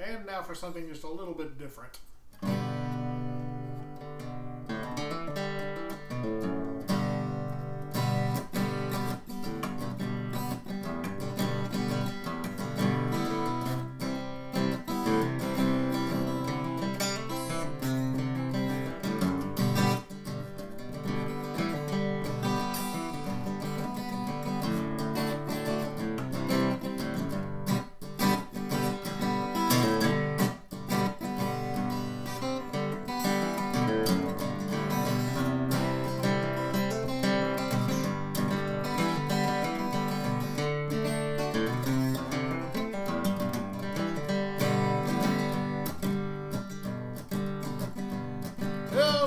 And now for something just a little bit different.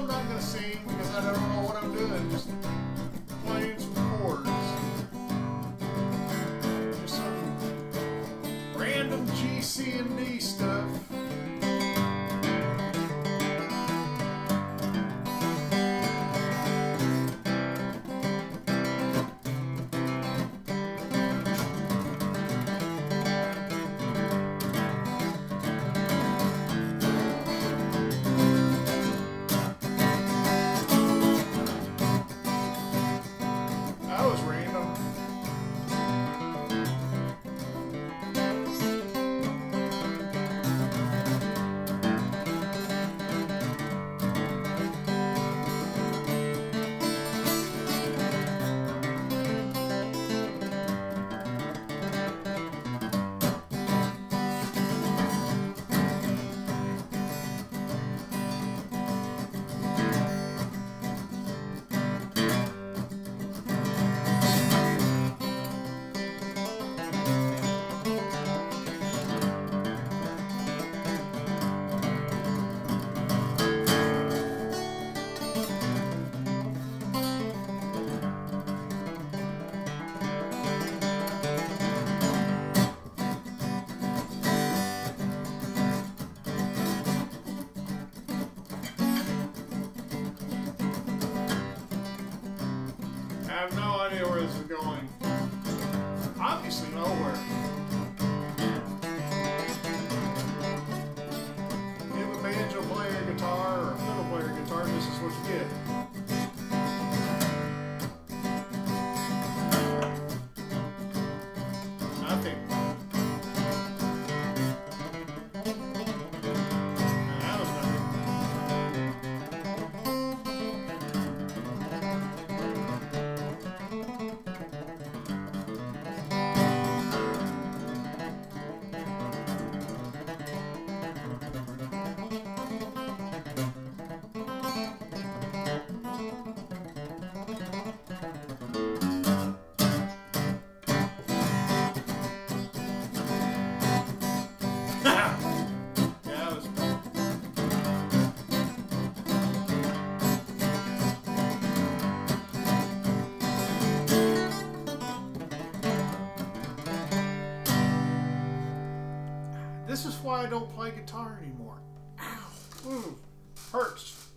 I'm not gonna sing because I don't know what I'm doing. Just going. This is why I don't play guitar anymore. Ow. Ooh, hurts.